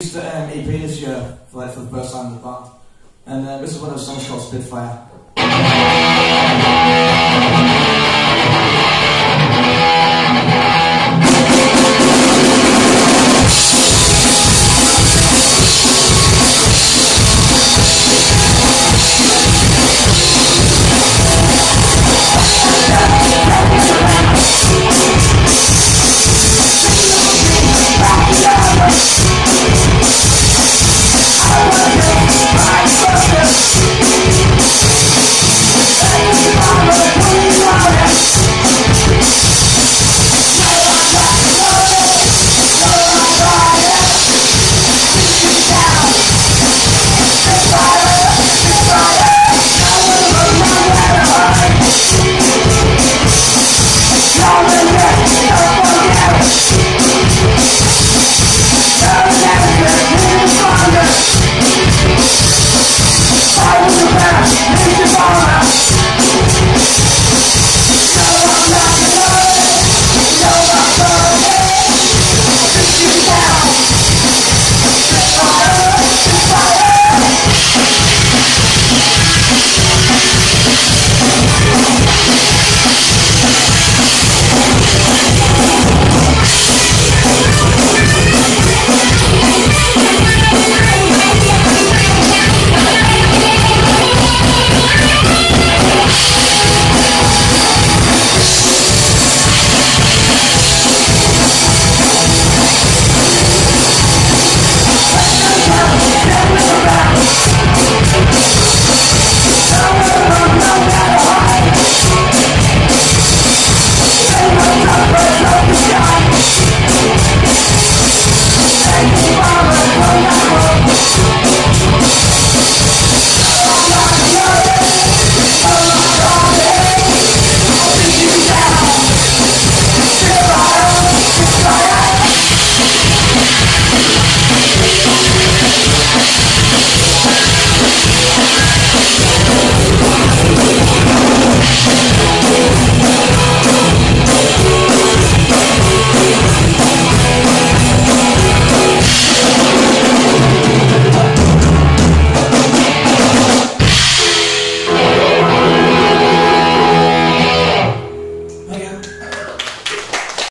released the um, EP this year for like for the first time in the band, and uh, this is one of the songs called Spitfire.